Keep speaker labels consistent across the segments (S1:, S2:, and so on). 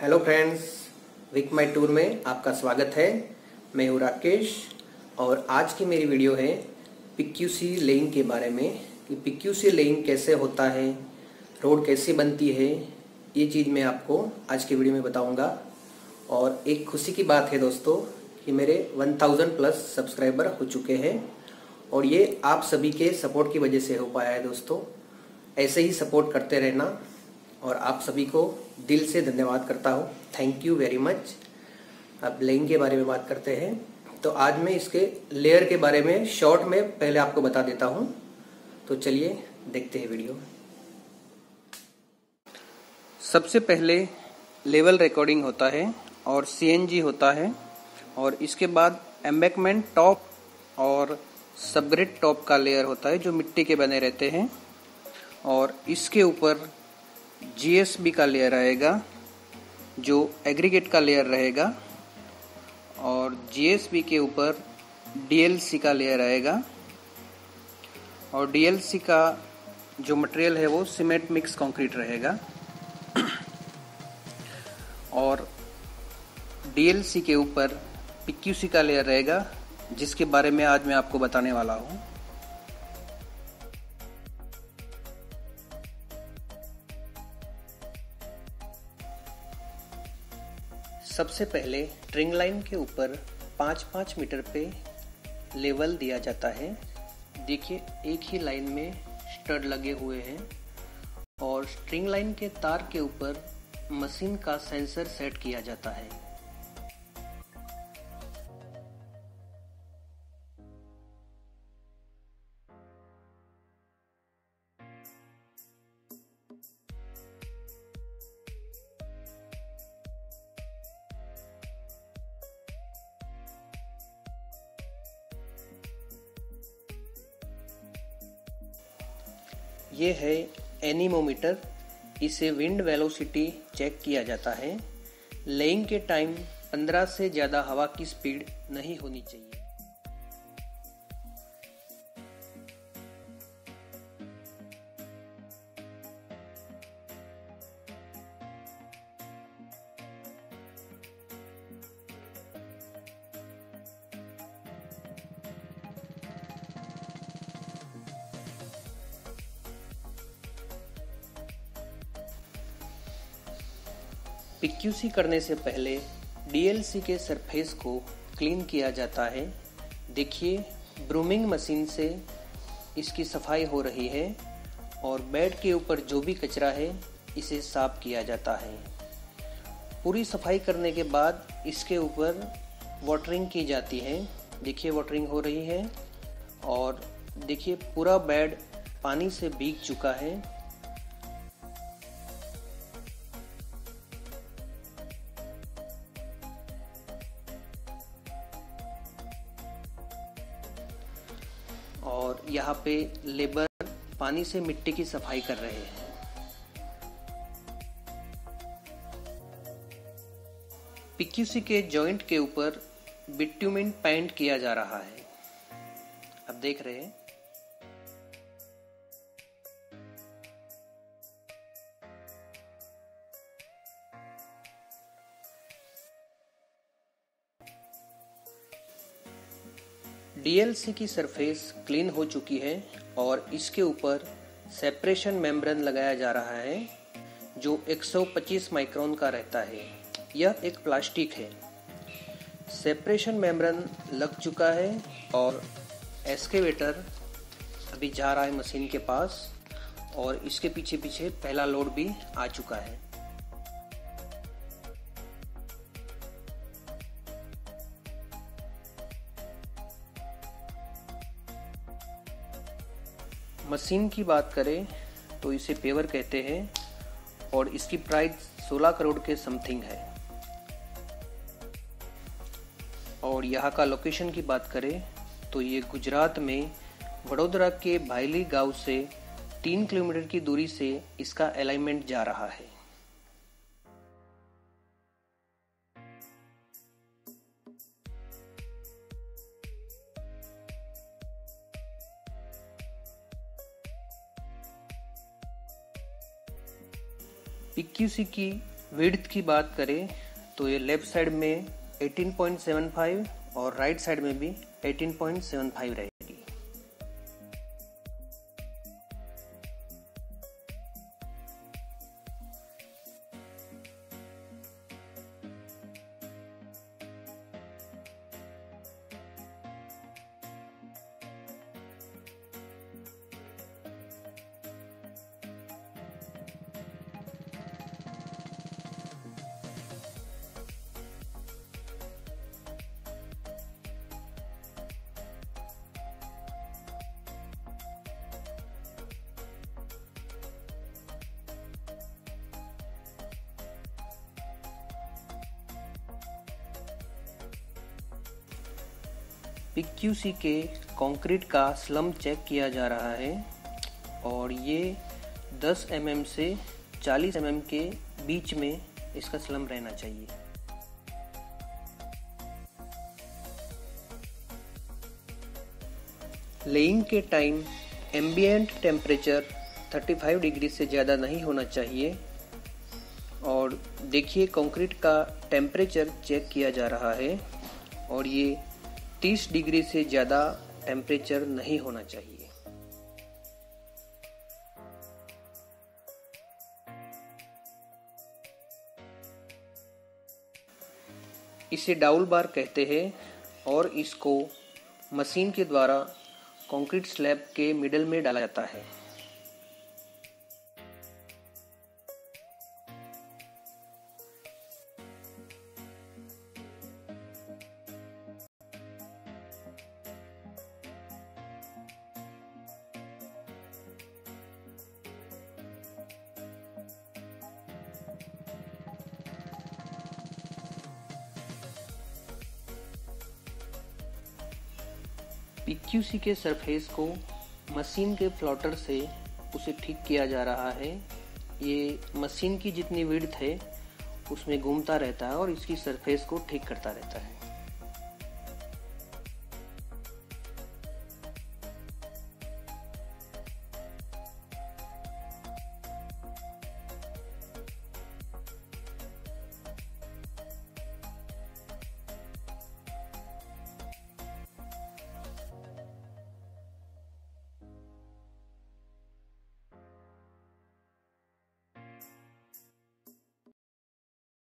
S1: Hello friends विक my tour में आपका स्वागत है। मैं हूँ राकेश और आज की मेरी वीडियो है पिक्यूसी लेइंग के बारे में कि पिक्यूसी लेइंग कैसे होता है रोड कैसे बनती है, ये चीज़ मैं आपको आज की वीडियो में बताऊँगा। और एक खुशी की बात है दोस्तों कि मेरे 1000 प्लस सब्सक्राइबर हो चुके हैं और ये आप सभी के सपोर्ट की वजह से हो पाया है दोस्तों। ऐसे ही सपोर्ट करते रहना और आप सभी को दिल से धन्यवाद करता हूँ। थैंक यू वेरी मच अब लेंग के बारे में बात करते हैं। तो आज मैं इसके लेयर के बारे में शॉर्ट में पहले आपको बता देता हूँ। तो चलिए देखते हैं वीडियो सबसे पहले लेवल रिकॉर्डिंग होता है और सीएनजी होता है और इसके बाद एम्बेकमेंट टॉप और सबग्रेड टॉप का लेयर होता है जो मिट्टी के बने रहते हैं। और इसके ऊपर जीएसबी का लेयर आएगा, जो एग्रीगेट का लेयर रहेगा, और जीएसबी के ऊपर डीएलसी का लेयर आएगा। और डीएलसी का जो मटेरियल है वो सीमेंट मिक्स कंक्रीट रहेगा। और डीएलसी के ऊपर पीक्यूसी का लेयर रहेगा, जिसके बारे में आज मैं आपको बताने वाला हूँ। सबसे पहले ट्रिंग लाइन के ऊपर पाँच पाँच मीटर पे लेवल दिया जाता है। देखिए, एक ही लाइन में स्टड लगे हुए हैं और स्ट्रिंग लाइन के तार के ऊपर मशीन का सेंसर सेट किया जाता है। ये है एनीमोमीटर। इसे विंड वेलोसिटी चेक किया जाता है। लेइंग के टाइम 15 से ज़्यादा हवा की स्पीड नहीं होनी चाहिए। पिक्यूसी करने से पहले डीएलसी के सरफेस को क्लीन किया जाता है। देखिए ब्रूमिंग मशीन से इसकी सफ़ाई हो रही है और बेड के ऊपर जो भी कचरा है, इसे साफ़ किया जाता है। पूरी सफ़ाई करने के बाद इसके ऊपर वाटरिंग की जाती है। देखिए वाटरिंग हो रही है और देखिए, पूरा बेड पानी से भीग चुका है। और यहाँ पे लेबर पानी से मिट्टी की सफ़ाई कर रहे हैं। पिक्यूसी के जॉइंट के ऊपर बिट्यूमिन पेंट किया जा रहा है। अब देख रहे हैं। डीएलसी की सरफेस क्लीन हो चुकी है और इसके ऊपर सेपरेशन मेम्ब्रेन लगाया जा रहा है, जो 125 माइक्रोन का रहता है। यह एक प्लास्टिक है। सेपरेशन मेम्ब्रेन लग चुका है और एस्केवेटर अभी जा रहा है मशीन के पास और इसके पीछे पीछे पहला लोड भी आ चुका है। मशीन की बात करें तो इसे पेवर कहते हैं, और इसकी प्राइस 16 करोड़ के समथिंग है। और यहाँ का लोकेशन की बात करें तो ये गुजरात में वडोदरा के भाईली गाँव से तीन किलोमीटर की दूरी से इसका अलाइनमेंट जा रहा है। पीक्यूसी की विड्थ की बात करें तो ये लेफ़्ट साइड में 18.75 और राइट साइड में भी 18.75 रहेगी पीक्यूसी के कंक्रीट का स्लम चेक किया जा रहा है और ये 10 एम mm से 40 एम mm के बीच में इसका स्लम रहना चाहिए। लेइंग के टाइम एम्बियंट टेम्परेचर 35 डिग्री से ज़्यादा नहीं होना चाहिए। और देखिए कंक्रीट का टेम्परेचर चेक किया जा रहा है और ये 30 डिग्री से ज़्यादा टेम्परेचर नहीं होना चाहिए। इसे डाउल बार कहते हैं और इसको मशीन के द्वारा कंक्रीट स्लैब के मिडल में डाला जाता है। पीक्यूसी के सरफेस को मशीन के फ्लॉटर से उसे ठीक किया जा रहा है। ये मशीन की जितनी विड्थ है, उसमें घूमता रहता है और इसकी सरफेस को ठीक करता रहता है।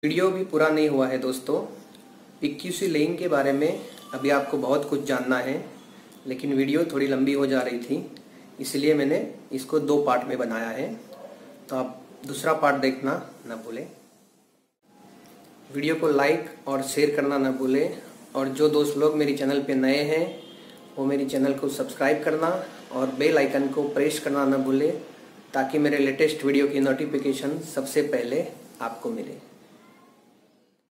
S1: वीडियो भी पूरा नहीं हुआ है दोस्तों। इक्कीसी लेइंग के बारे में अभी आपको बहुत कुछ जानना है, लेकिन वीडियो थोड़ी लंबी हो जा रही थी, इसलिए मैंने इसको दो पार्ट में बनाया है। तो आप दूसरा पार्ट देखना न भूलें। वीडियो को लाइक और शेयर करना न भूलें, और जो दोस्त लोग मेरी चैनल पे नए हैं, वो मेरी चैनल को सब्सक्राइब करना और बेल आइकन को प्रेस करना न भूलें, ताकि मेरे लेटेस्ट वीडियो की नोटिफिकेशन सबसे पहले आपको मिले।